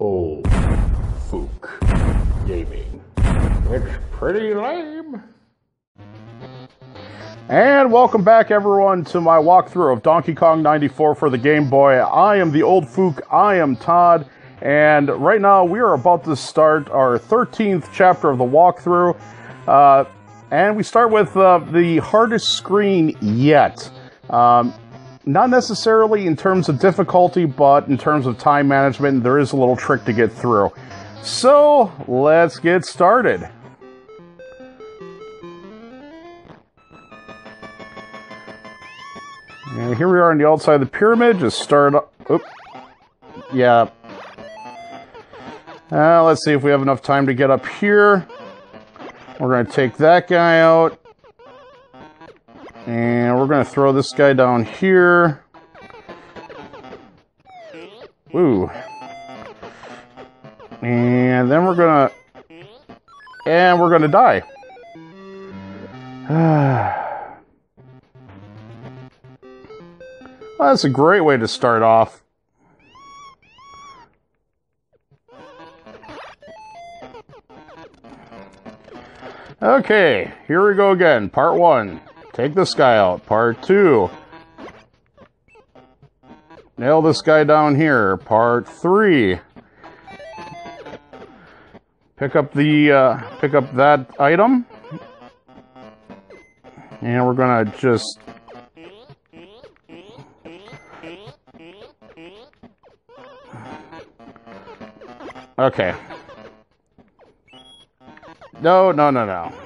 Old Fuch Gaming. It's pretty lame. And welcome back, everyone, to my walkthrough of Donkey Kong 94 for the Game Boy. I am the Old Fuch, I am Todd, and right now we are about to start our 13th chapter of the walkthrough. Uh, and we start with uh, the hardest screen yet. Um, not necessarily in terms of difficulty, but in terms of time management, there is a little trick to get through. So let's get started. And here we are on the outside of the pyramid. Just start up. Yeah. Uh, let's see if we have enough time to get up here. We're going to take that guy out. And we're going to throw this guy down here. Ooh. And then we're going to... And we're going to die. well, that's a great way to start off. Okay, here we go again. Part one. Take this guy out. Part two. Nail this guy down here. Part three. Pick up the uh, pick up that item, and we're gonna just okay. No, no, no, no.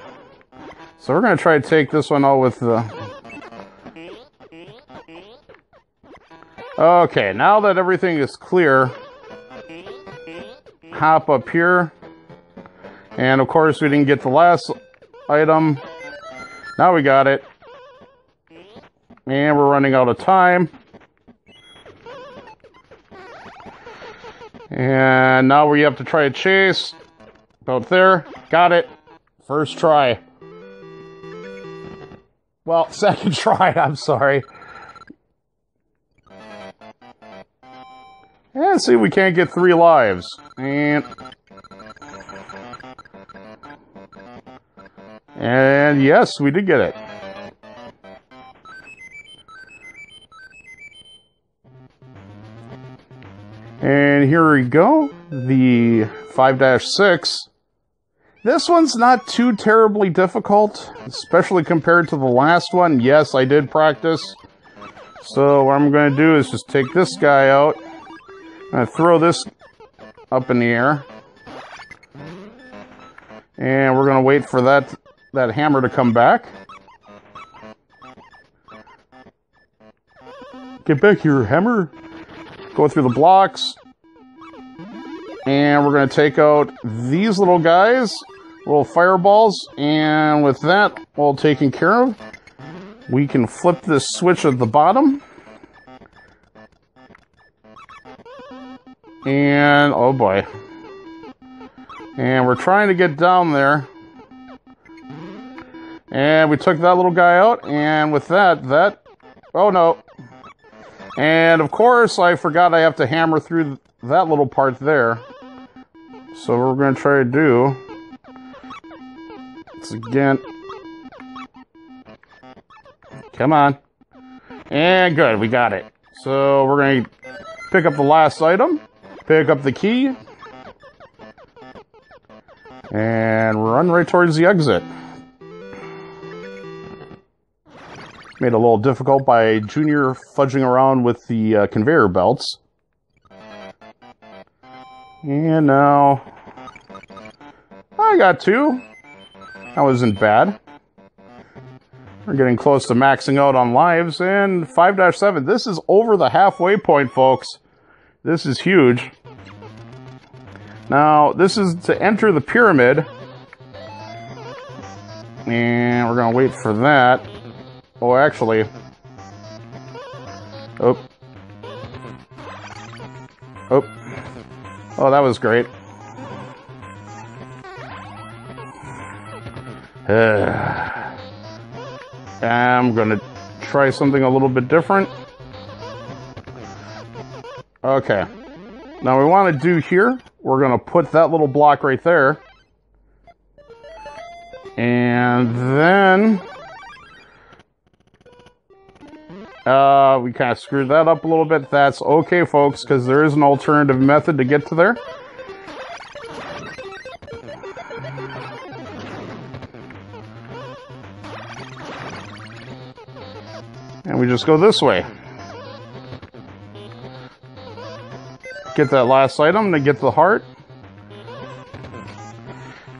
So we're going to try to take this one out with the... Okay, now that everything is clear, hop up here. And of course, we didn't get the last item. Now we got it. And we're running out of time. And now we have to try a chase. About there. Got it. First try. Well, second try, I'm sorry. And see, we can't get three lives. And... And yes, we did get it. And here we go. The 5-6 this one's not too terribly difficult, especially compared to the last one. Yes, I did practice. So what I'm going to do is just take this guy out. and throw this up in the air. And we're going to wait for that, that hammer to come back. Get back here, hammer. Go through the blocks. And we're going to take out these little guys, little fireballs. And with that all taken care of, we can flip this switch at the bottom. And, oh boy. And we're trying to get down there. And we took that little guy out. And with that, that, oh no. And of course, I forgot I have to hammer through that little part there. So we're going to try to do is again. Come on. And good, we got it. So we're going to pick up the last item, pick up the key, and run right towards the exit. Made a little difficult by Junior fudging around with the uh, conveyor belts. And now I got two. That wasn't bad. We're getting close to maxing out on lives. And 5-7, this is over the halfway point, folks. This is huge. Now, this is to enter the pyramid. And we're going to wait for that. Oh, actually. Oh. Oh. Oh, that was great. I'm gonna try something a little bit different. Okay. Now we want to do here, we're to put that little block right there. And then uh, we kind of screwed that up a little bit. That's okay, folks, because there is an alternative method to get to there. And we just go this way. Get that last item to get the heart.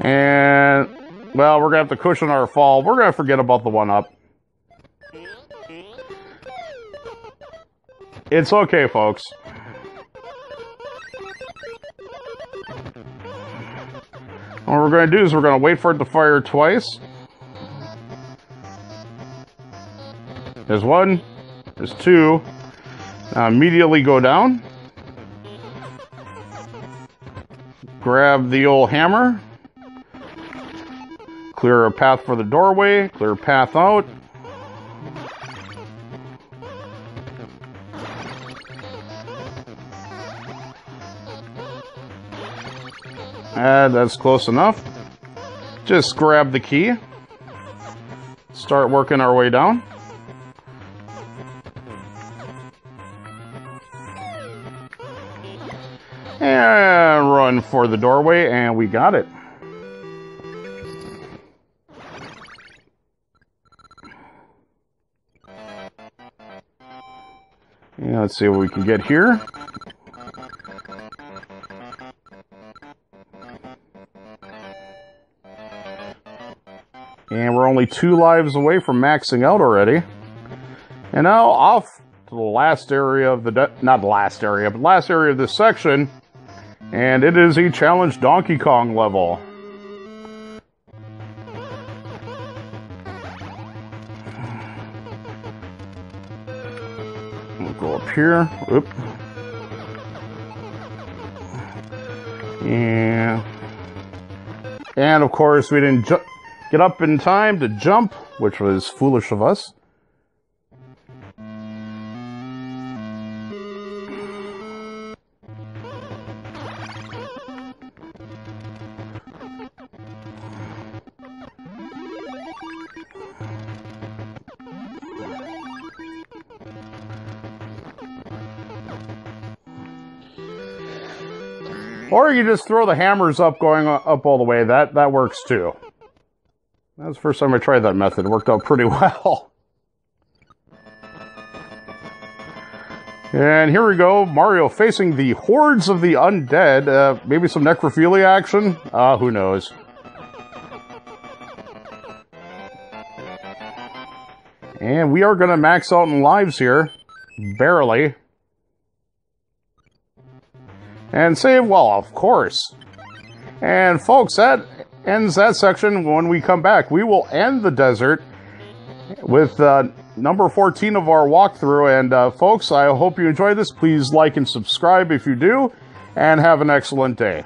And, well, we're going to have to cushion our fall. We're going to forget about the one up. It's okay, folks. What we're going to do is we're going to wait for it to fire twice. There's one. There's two. Now immediately go down. grab the old hammer, clear a path for the doorway, clear a path out. And that's close enough. Just grab the key. Start working our way down. And run for the doorway, and we got it. Yeah, let's see what we can get here. And we're only two lives away from maxing out already. And now off to the last area of the, not the last area, but last area of this section, and it is a challenge Donkey Kong level. We'll go up here. Oop. And, and of course, we didn't get up in time to jump, which was foolish of us. Or you just throw the hammers up going up all the way. That, that works too. That was the first time I tried that method. It worked out pretty well. And here we go, Mario facing the hordes of the undead. Uh, maybe some necrophilia action? Ah, uh, who knows. And we are going to max out in lives here. Barely. And save, well, of course. And folks, that ends that section. When we come back, we will end the desert with uh, number 14 of our walkthrough. And uh, folks, I hope you enjoy this. Please like and subscribe if you do, and have an excellent day.